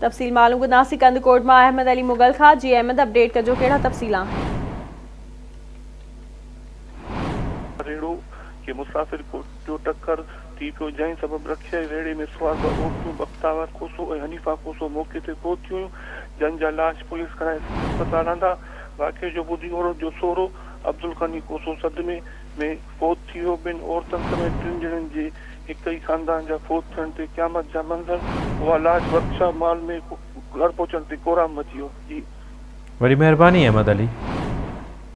तफ़सील मालूम कंदासीं कंदकोट माँ अहमद अली मुगल खां। जी अहमद, अपडेट कजो कहिड़ा तफ़सील? के मुसाफ़िर को जो टक्कर थी पियो, जंहिं सबबु रखिया रेड़े में सुवार ॿ औरतूं बख्तावर कोसो ऐं हनीफ़ा कोसो मौक़े ते पहुती हुयूं जा लाश पुलिस कराए अस्पताल आंदा। वाक़े जो ॿुधी औरत जो सोरो अब्दुल खनी कोसो सदमे में फौत थी वियो ॿिनि औरतुनि समेत टिनि ॼणनि जे। एक ई ख़ानदान जा फौत थियण ते क़यामत जा मंज़र उहा लाश वर्कशॉप माल में घर पहुचण ते कोराम मची वियो जी। वरी महिरबानी अहमद अली।